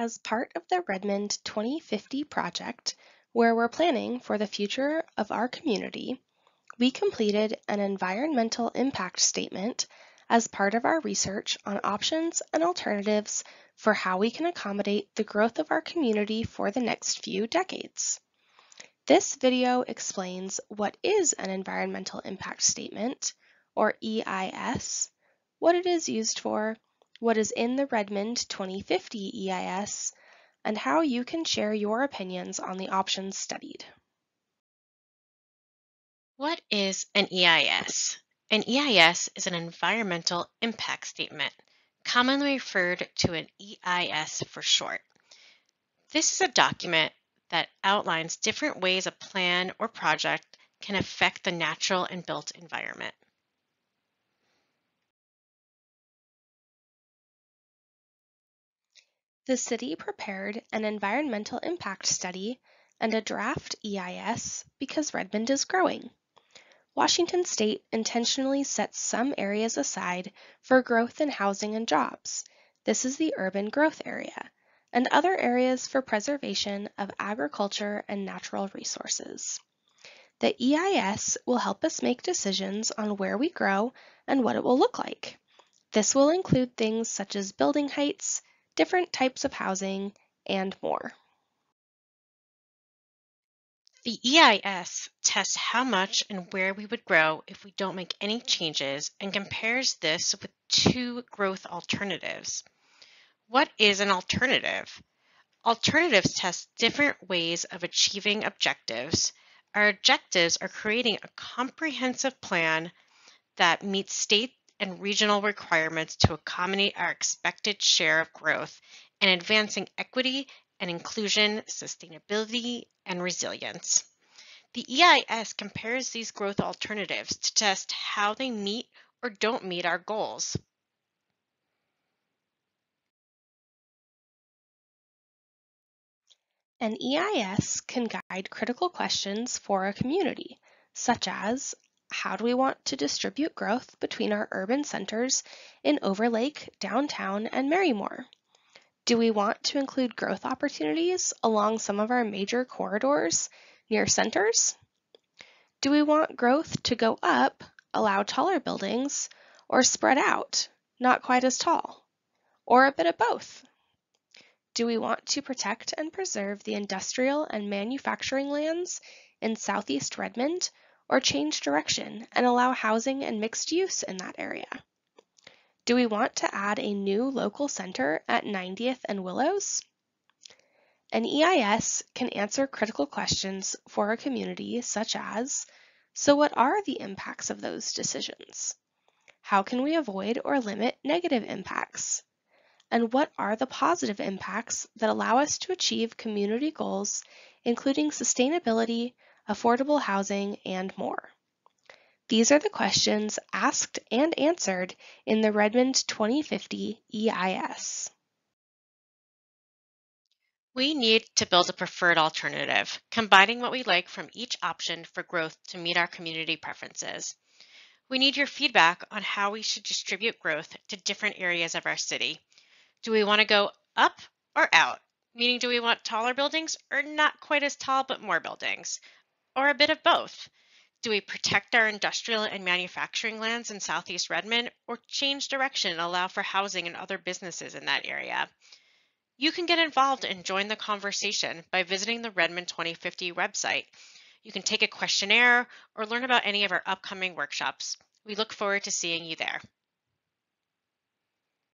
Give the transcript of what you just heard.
As part of the Redmond 2050 project, where we're planning for the future of our community, we completed an environmental impact statement as part of our research on options and alternatives for how we can accommodate the growth of our community for the next few decades. This video explains what is an environmental impact statement, or EIS, what it is used for, what is in the Redmond 2050 EIS, and how you can share your opinions on the options studied. What is an EIS? An EIS is an environmental impact statement, commonly referred to an EIS for short. This is a document that outlines different ways a plan or project can affect the natural and built environment. The city prepared an environmental impact study and a draft EIS because Redmond is growing. Washington state intentionally sets some areas aside for growth in housing and jobs. This is the urban growth area, and other areas for preservation of agriculture and natural resources. The EIS will help us make decisions on where we grow and what it will look like. This will include things such as building heights, different types of housing, and more. The EIS tests how much and where we would grow if we don't make any changes and compares this with two growth alternatives. What is an alternative? Alternatives test different ways of achieving objectives. Our objectives are creating a comprehensive plan that meets state and regional requirements to accommodate our expected share of growth and advancing equity and inclusion, sustainability, and resilience. The EIS compares these growth alternatives to test how they meet or don't meet our goals. An EIS can guide critical questions for a community, such as how do we want to distribute growth between our urban centers in Overlake, downtown, and Marymoor? Do we want to include growth opportunities along some of our major corridors near centers? Do we want growth to go up, allow taller buildings, or spread out, not quite as tall? Or a bit of both? Do we want to protect and preserve the industrial and manufacturing lands in southeast Redmond or change direction and allow housing and mixed use in that area? Do we want to add a new local center at 90th and Willows? An EIS can answer critical questions for a community such as, so what are the impacts of those decisions? How can we avoid or limit negative impacts? And what are the positive impacts that allow us to achieve community goals, including sustainability, affordable housing, and more. These are the questions asked and answered in the Redmond 2050 EIS. We need to build a preferred alternative, combining what we like from each option for growth to meet our community preferences. We need your feedback on how we should distribute growth to different areas of our city. Do we want to go up or out? Meaning, do we want taller buildings or not quite as tall but more buildings? Or a bit of both? Do we protect our industrial and manufacturing lands in Southeast Redmond or change direction and allow for housing and other businesses in that area? You can get involved and join the conversation by visiting the Redmond 2050 website. You can take a questionnaire or learn about any of our upcoming workshops. We look forward to seeing you there.